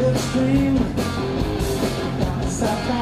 extreme. Down South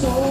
soul.